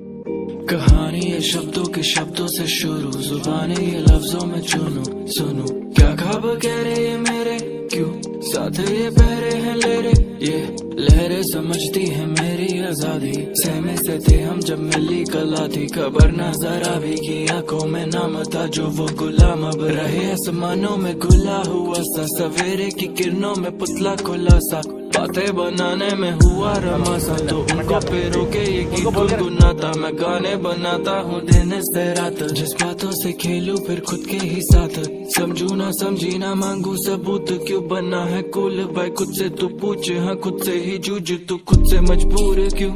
कहानी ये शब्दों के शब्दों से शुरू, जुबानी ये लफ्जों में चुनू, सुनू। क्या खाब कह रहे ये मेरे? क्यों? साथ ये पहरे हैं लेरे ये लहरें समझती है मेरी आज़ादी। सहमे से थे हम जब मिली कला थी, खबर न जरा भी की आँखों में नाम था जो वो गुलाम अब रहे। आसमानों में गुला हुआ सा, सवेरे की किरणों में पुतला खुला सा। बातें बनाने में हुआ रमा सा तो उनको पेरो के ये गीत गुनगुनाता। मैं गाने बनाता हूँ दिन से रात जिस बातों से खेलूं फिर खुद के ही साथ। समझू ना समझी ना मांगू सबूत। क्यों बना है कुल? भाई खुद से तू पूछ। हाँ खुद से ही जूझ। तू खुद से मजबूर क्यों?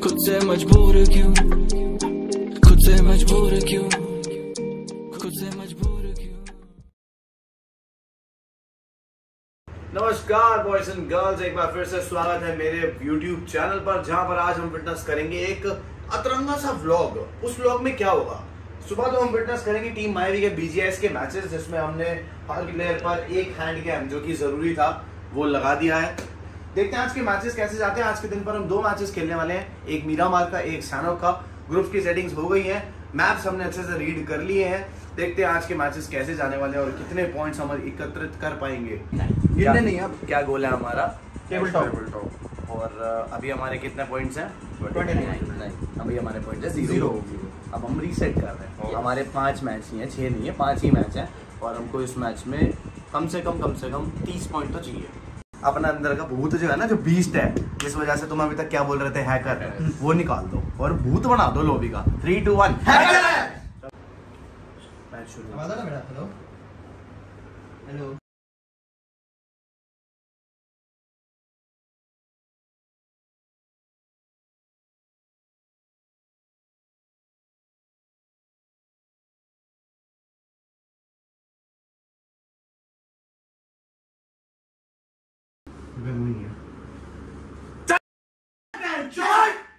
खुद से मजबूर क्यों? खुद से मजबूर क्यों? नमस्कार बॉयज़ एंड गर्ल्स एक बार फिर से स्वागत है मेरे YouTube चैनल पर, जहाँ पर आज हम फिटनेस करेंगे एक अतरंगा सा व्लॉग उस व्लॉग में क्या होगा? सुबह तो हम फिटनेस करेंगे टीम मायवी के बीजीएस के मैचेस जिसमें हमने हर प्लेयर पर एक हैंड कैम जो कि ज़रूरी था, वो लगा दिया है। देखते हैं आज के मैचेस कैसे जाते हैं। आज के दिन पर हम दो मैचेस खेलने वाले हैं। एक मीरा मार का, एक सैनो का। ग्रुप की सेटिंग्स हो गई हैं। मैप्स हमने अच्छे से रीड कर लिए हैं। देखते हैं आज के मैचेस कैसे जाने वाले हैं और कितने पॉइंट्स हम एकत्रित कर पाएँगे। गिनने नहीं अब क्या गोल है हमारा? टेबल टॉप और अभी हमारे कितने पॉइंट्स हैं? 29 अभी हमारे पॉइंट्स है ज़ीरो अब हम रीसेट कर रहे हैं। हमारे पाँच मैच ही हैं छह नहीं है पाँच ही मैच हैं और हमको इस मैच में कम से कम कम से कम तीस पॉइंट तो चाहिए। अपना अंदर का भूत जो है ना जो बीस्ट है जिस वजह से तुम अभी तक क्या बोल रहे थे हैकर वो निकाल दो। और भूत बना दो लोबी का। Three two one hacker match शुरू आवाज़ आ रहा मेरा? Hello hello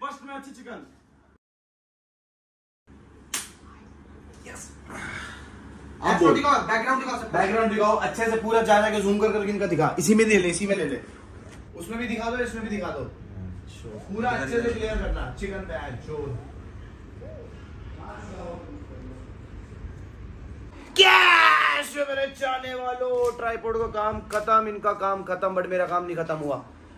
first match chicken आप बोल। बैकग्राउंड दिखाओ बैकग्राउंड दिखाओ अच्छे से पूरा जा जाके जूम कर करके इनका दिखा। इसी में दे ले इसी में ले ले। उसमें भी दिखा दो इसमें भी दिखा दो। पूरा अच्छे से क्लियर करना चिकन चोर कैश मेरे चाहने वालों ट्राइपोड का काम खत्म इनका काम खत्म बट मेरा काम नहीं खत्म हुआ।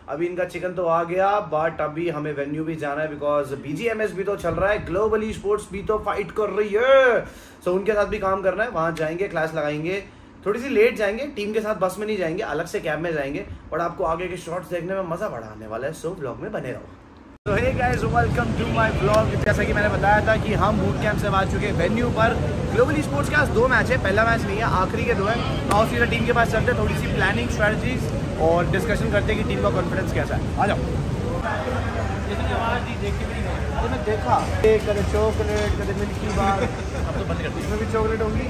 अभी इनका चिकन तो आ गया बट अभी हमें वेन्यू भी जाना है बिकॉज़ बीजीएमएस भी तो चल रहा है ग्लोबली स्पोर्ट्स भी तो फाइट कर रही है। सो उनके साथ भी काम करना है, वहाँ जाएँगे क्लास लगाएँगे। थोड़ी सी लेट जाएँगे टीम के साथ बस में नहीं जाएँगे, अलग से कैब में जाएँगे बट आपको आगे के शॉर्ट्स देखने में मज़ा बढ़ाने वाला है। सो ब्लॉग में बने रहो। तो hey guys welcome to my blog जैसा कि मैंने बताया था कि हम बूट कैंप से आ चुके हैं वेन्यू पर। ग्लोबली स्पोर्ट्स के पास दो मैच है पहला मैच नहीं है आखिरी के दो है। आओ सीधा टीम के पास चलते हैं थोड़ी सी प्लानिंग स्ट्रेटजीज और डिस्कशन करते हैं कि टीम का कॉन्फिडेंस कैसा है। आ जाओ। मैं देखा चॉकलेट कदे मिल्की बार अब तो बंद कर इसमें भी चॉकलेट होगी।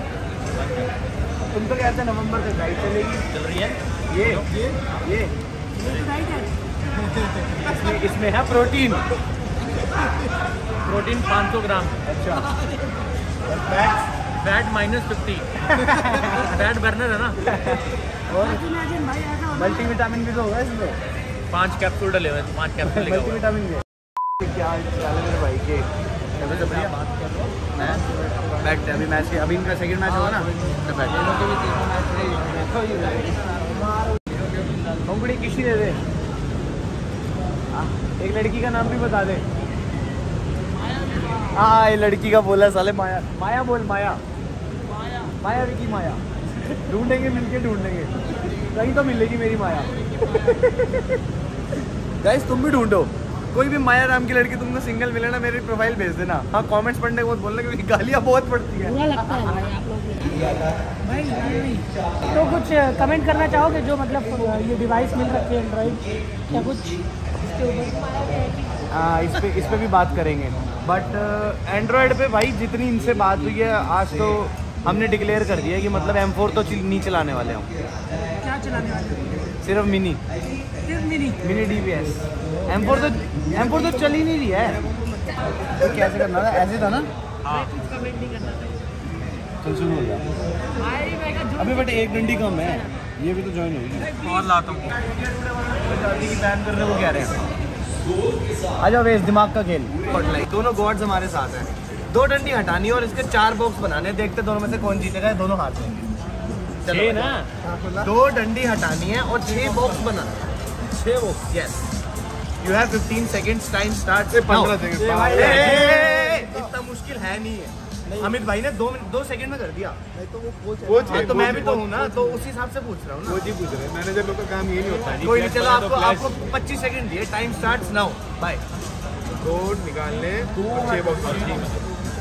तुम तो कहते हैं नवंबर तक गाइड चलेगी? चल रही है। ये ये ये। इसमें इसमें है प्रोटीन। Protein 500 gram. अच्छा। Fat fat minus fifty fat burner है ना? और? मल्टी विटामिन भी तो होगा इसमें। पाँच कैप्सूल डले हुए हैं, पाँच कैप्सूल लेगा हुआ है। मल्टीविटामिन भी क्या है मेरे भाई के? हैं। बैठते हैं अभी मैच अभी इनका सेकंड मैच होगा ना? तो बैठे कंपनी किसी दे दे? हाँ, एक लड़की का नाम भी बता दे। हाँ ये लड़की का बोला साले माया। माया बोल माया। माया। माया विकी माया। ढूंढेंगे मिलके ढूंढेंगे। कहीं तो मिलेगी मेरी माया। गाइस तुम भी ढूंढो। कोई भी माया नाम की लड़की तुमको सिंगल मिले ना मेरी प्रोफ़ाइल भेज देना। हाँ कमेंट्स पढ़ने के बाद बोलना क्योंकि गालियाँ बहुत पड़ती है। लगता है भाई आप लोग भाई नहीं, नहीं। तो कुछ कमेंट करना चाहोगे जो मतलब ये डिवाइस मिल सकती है एंड्रॉइड या कुछ? हाँ इस पे इस पे भी बात करेंगे। बट एंड्रॉयड पे भाई जितनी इनसे बात हुई है आज तो हमने डिक्लेयर कर दिया कि मतलब एम फोर तो चिल- नहीं चलाने वाले हम। क्या चलाने वाले सिर्फ़ मिनी सिर्फ़ mini mini D P S M four तो एम फोर तो चल ही नहीं रही है। तो कैसे करना था? ऐसे था ना? कुछ कमेंट नहीं करना था। चल शुरू हो गया। अभी बट एक डंडी कम है। ये भी तो ज्वाइन होगी। और लाता हूँ। की बैन कर रहे कह रहे हैं आ जाओ वेस दिमाग का खेल। लाइक दोनों गॉड्स हमारे साथ हैं। दो डंडी हटानी है और इसके चार बॉक्स बनाने देखते दोनों में से कौन जीतेगा दोनों हाथ लेंगे छह ना? दो डंडी हटानी है और छह बॉक्स बनाना है छह box yes you have 15 seconds time start से 15 सेकंड इतना मुश्किल है नहीं है। अमित भाई ने दो मिनट दो सेकंड में कर दिया। हाँ, तो मैं भी तो हूँ ना तो उस हिसाब से पूछ रहा हूँ ना। जी पूछ रहे मैनेजर लोग का काम ये नहीं होता। कोई नहीं चलो आपको आपको 25 सेकंड दिए। Time start now by code निकालने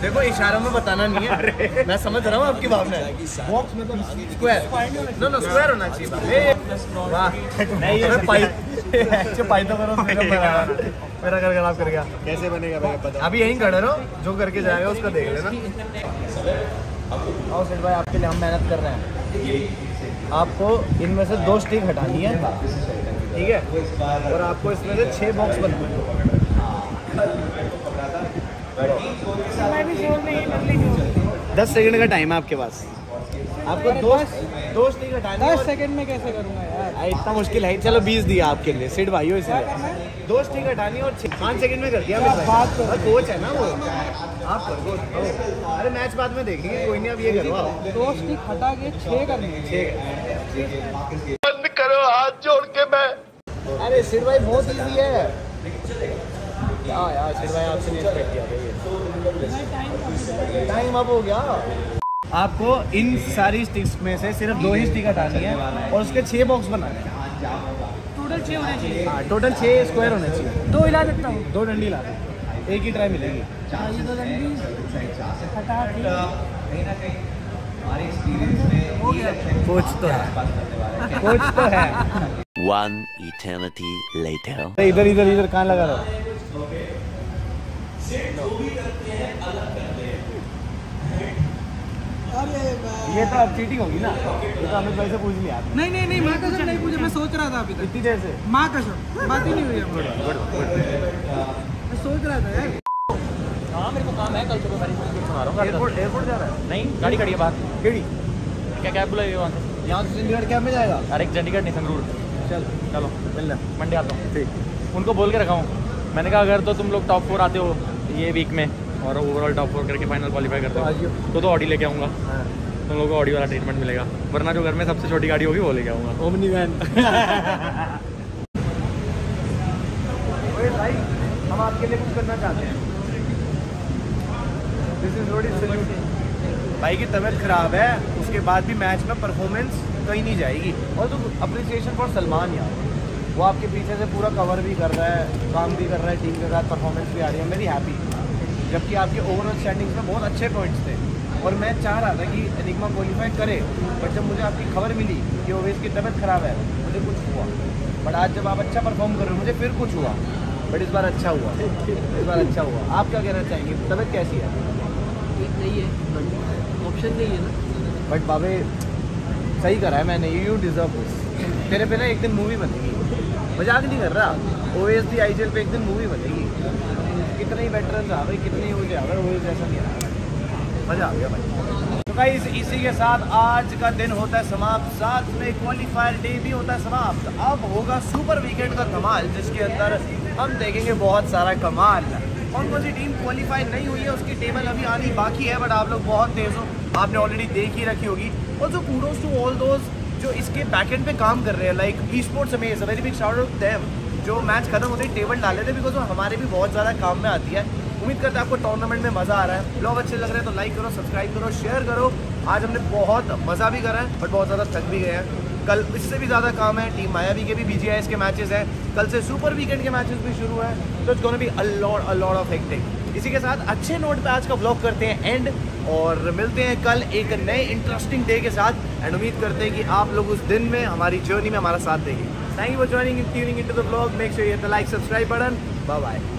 देखो इशारों में बताना नहीं है। मैं समझ रहा हूँ आपकी भावना बॉक्स में तो स्क्वायर नो नो स्क्वायर होना चाहिए। वाह। नहीं ये पाई अच्छे पाई तो करो मेरा मेरा मेरा खराब कर गया। कैसे बनेगा भैया पता अभी यहीं खड़े रहो जो करके जाएगा उसका देख लेना। आओ सेठ भाई आपके लिए हम मेहनत कर रहे हैं। आपको इनमें से दो स्टिक हटानी है। ठीक है? और आपको इसमें से छह बॉक्स बनाना है। दस सेकंड का टाइम है आपके पास। आपको दो दो स्टिक हटानी दस और- सेकंड में कैसे करूँगा इतना मुश्किल है। चलो बीस दिया आपके लिए। सीट भाई हो इसलिए दो स्टिक हटानी है और पाँच सेकंड में कर दिया कर। कोच है ना वो। आप कर दो अरे मैच बाद में देखेंगे। कोई नहीं अब ये करो आप दो स्टिक हटा के छः करने हैं। अरे सिर भाई बहुत इजी है। क्या यार सिर भाई आपसे नहीं एक्सपेक्ट किया टाइम अब हो गया। आपको इन सारी स्टिक्स में से सिर्फ़ दो ही स्टिक हटानी है और उसके छह बॉक्स बनाने हैं। टोटल छः होने चाहिए। हाँ टोटल छह स्क्वायर होने चाहिए। दो हिला देता हूँ। दो डंडी ला एक ही ट्राई मिलेगी। हाँ, ये दो डंडी। हटा के कोच तो है। कोच तो है। One eternity later. इधर इधर इधर कहाँ लगा रहा ये तो अब चीटिंग होगी ना। ये तो अमित भाई से पूछ लिया। आपने नहीं नहीं नहीं माँ कसम नहीं पूछा मैं सोच रहा था अभी तक। इतनी देर से। माँ कसम बात ही नहीं हुई मैं सोच रहा था यार। हाँ मेरे को काम है कल सुबह गाड़ी सुना रहा हूँ एयरपोर्ट एयरपोर्ट जा रहा है? नहीं गाड़ी खड़ी है बाहर। केड़ी क्या कैब बुलाई वहाँ से? यहाँ से चंडीगढ़ कैब में जाएगा। अरे चंडीगढ़ नहीं संगरूर। चल चलो मिलना मंडे आता हूँ। ठीक। उनको बोल के रखा हूँ। मैंने कहा अगर तो तुम लोग टॉप फोर आते हो ये वीक में और ओवरऑल टॉप फोर करके फाइनल क्वालिफाई करते। हो। तो तो ऑडी लेके आऊँगा। हाँ। तुम लोगों को ऑडी वाला ट्रीटमेंट मिलेगा। वरना जो घर में सबसे छोटी गाड़ी होगी वो लेके आऊँगा। ओमनी वैन भाई हम आपके लिए कुछ करना चाहते हैं। दिस इज़ रोड भाई की तबीयत खराब है उसके बाद भी मैच में परफॉर्मेंस कहीं नहीं जाएगी। और तो अप्रिसिएशन फॉर सलमान यार। वो आपके पीछे से पूरा कवर भी कर रहा है काम भी कर रहा है टीम के साथ परफॉर्मेंस भी आ रही है वेरी हैप्पी जबकि आपके ओवरऑल स्टैंडिंग्स में बहुत अच्छे पॉइंट्स थे। और मैं चाह रहा था कि एनिग्मा क्वालिफाई करे बट जब मुझे आपकी खबर मिली कि ओवेस की तबीयत खराब है मुझे कुछ हुआ। बट आज जब आप अच्छा परफॉर्म कर रहे हो मुझे फिर कुछ हुआ। बट इस बार अच्छा हुआ। इस बार अच्छा हुआ। आप क्या कहना चाहेंगे? तबीयत कैसी है? नहीं है। ऑप्शन नहीं है ना। बट बाबे सही करा है मैंने। यू डिजर्व दिस तेरे पे ना एक दिन मूवी बनेगी। मज़ाक नहीं कर रहा। ओ एस डी आई पे एक दिन मूवी बनेगी। कितने ही वेटरन आ गए, कितने ही वो जा रहे ओ ऐसा नहीं आ रहा। मज़ा आ गया भाई। तो भाई इसी के साथ आज का दिन होता है समाप्त। साथ में क्वालिफायर डे भी होता है समाप्त। अब होगा सुपर वीकेंड का धमाल जिसके अंदर हम देखेंगे बहुत सारा कमाल। कौन कौन सी टीम क्वालिफाई नहीं हुई है, उसकी टेबल अभी आनी बाकी है बट आप लोग बहुत तेज हो। आपने ऑलरेडी देख ही रखी होगी। Also kudos to all those जो इसके बैकएंड पे काम कर रहे हैं लाइक ई स्पोर्ट्स हमें very big shout out them जो मैच खत्म होते ही टेबल डाले थे बिकॉज़ वो हमारे भी बहुत ज़्यादा काम में आती है। उम्मीद करते हैं आपको टूर्नामेंट में मज़ा आ रहा है। ब्लॉग अच्छे लग रहे हैं तो लाइक करो सब्सक्राइब करो शेयर करो। आज हमने बहुत मज़ा भी करा है बट बहुत ज़्यादा थक भी गए हैं। कल इससे भी ज़्यादा काम है टीम मायावी के भी बी के मैचेस हैं। कल से सुपर वीकेंड के मैचेस भी शुरू हैं। तो it's gonna be a lot a lot of hectic इसी के साथ अच्छे नोट पे आज का ब्लॉग करते हैं एंड और मिलते हैं कल एक नए इंटरेस्टिंग डे के साथ। एंड उम्मीद करते हैं कि आप लोग उस दिन में, हमारी जर्नी में हमारा साथ देंगे। Thank you for joining and tuning into the vlog. Make sure you hit the like, subscribe button. Bye-bye.